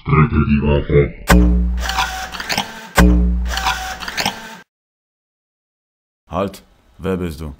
Strecke die Waffe. Halt, wer bist du?